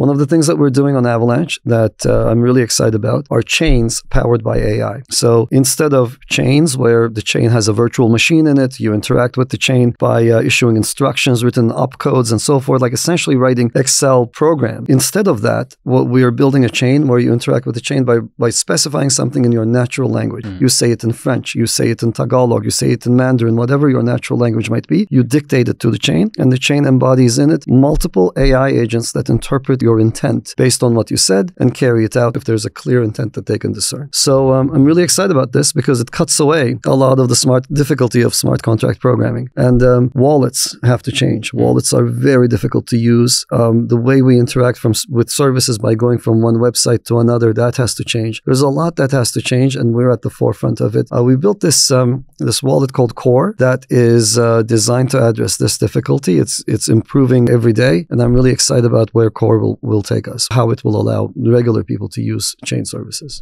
One of the things that we're doing on Avalanche that uh, I'm really excited about are chains powered by AI. So instead of chains where the chain has a virtual machine in it, you interact with the chain by uh, issuing instructions, written opcodes, and so forth, like essentially writing Excel program. Instead of that, what we are building a chain where you interact with the chain by, by specifying something in your natural language. Mm. You say it in French, you say it in Tagalog, you say it in Mandarin, whatever your natural language might be, you dictate it to the chain, and the chain embodies in it multiple AI agents that interpret your intent based on what you said and carry it out if there's a clear intent that they can discern. So um, I'm really excited about this because it cuts away a lot of the smart difficulty of smart contract programming. And um, wallets have to change. Wallets are very difficult to use. Um, the way we interact from with services by going from one website to another that has to change. There's a lot that has to change, and we're at the forefront of it. Uh, we built this um, this wallet called Core that is uh, designed to address this difficulty. It's it's improving every day, and I'm really excited about where Core will, will take us, how it will allow regular people to use chain services.